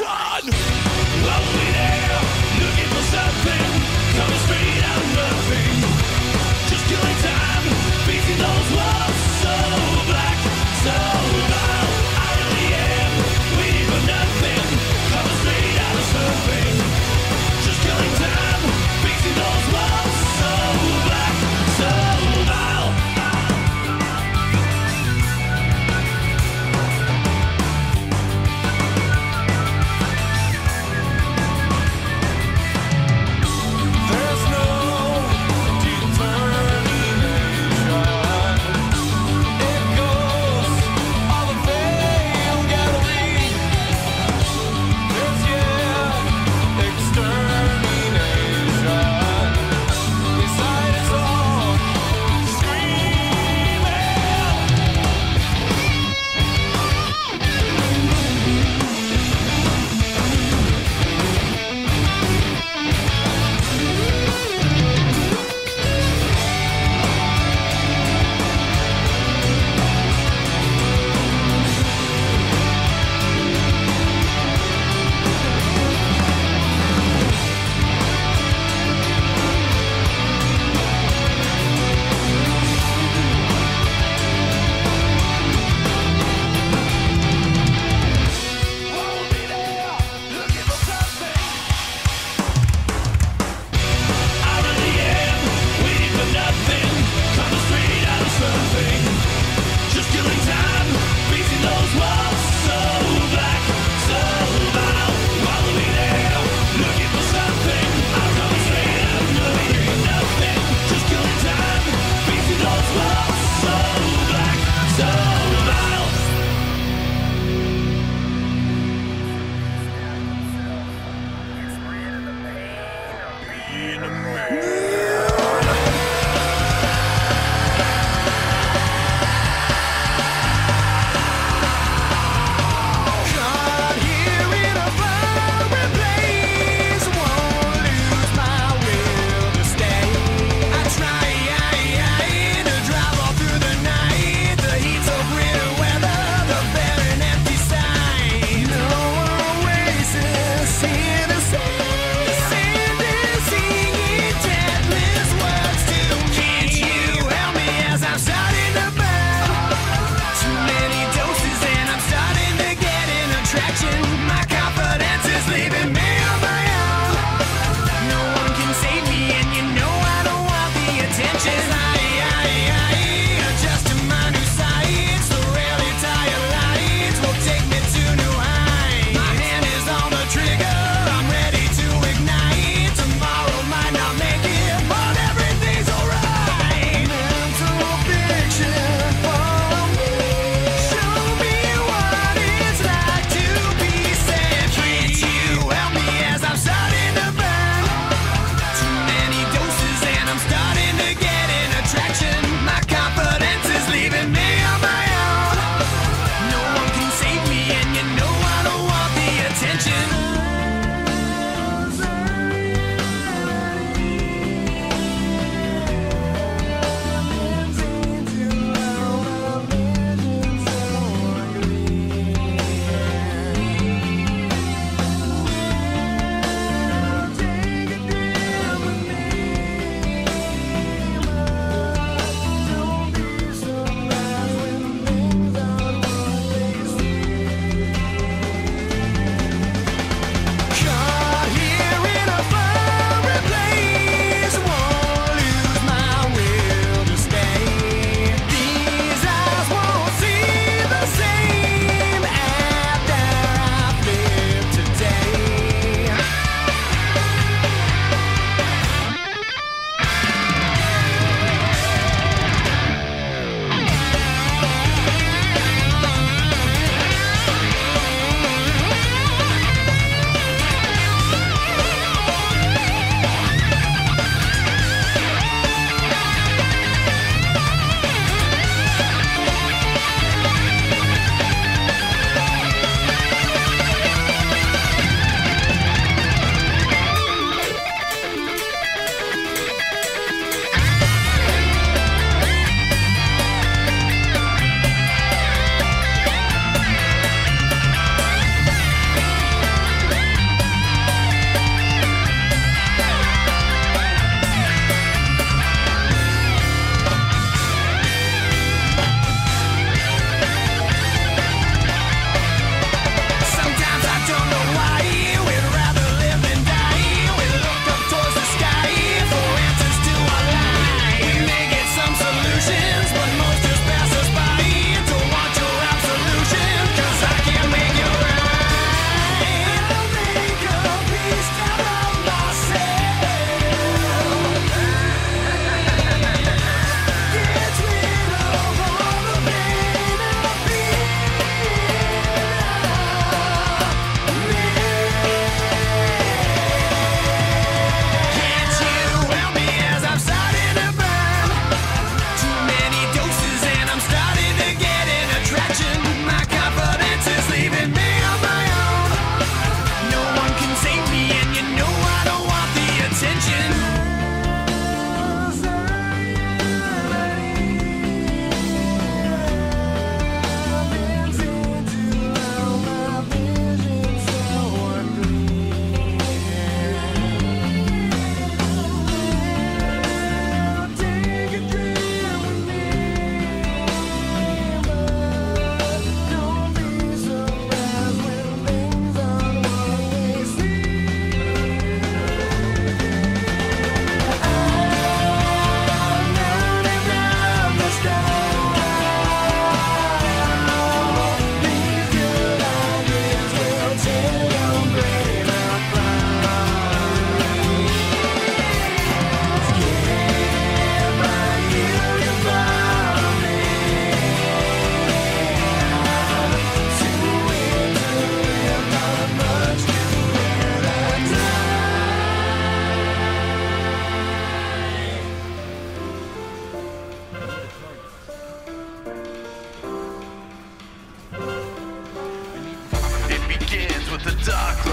reaction. I'll Dark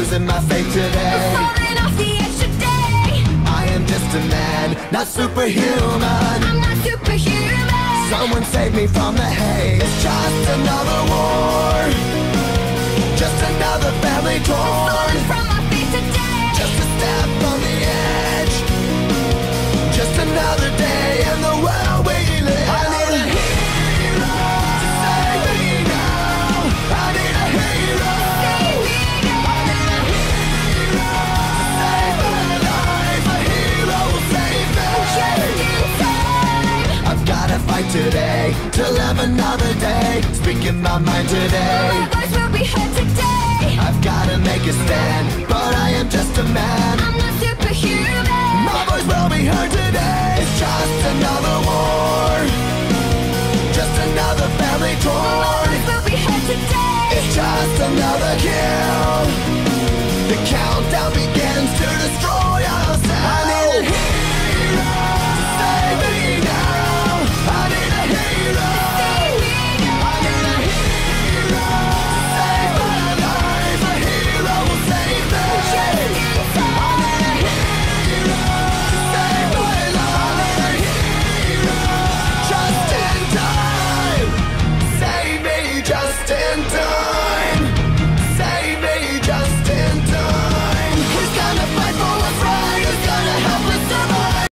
losing my faith today. I'm falling off the edge today. I am just a man, not superhuman. I'm not superhuman. Someone save me from the haze. It's just another war. Just another family torn. a I'm not superhuman. My voice will be heard today. It's just another war. Just another family torn My voice will be heard today. It's just another kill. The countdown begins to destroy.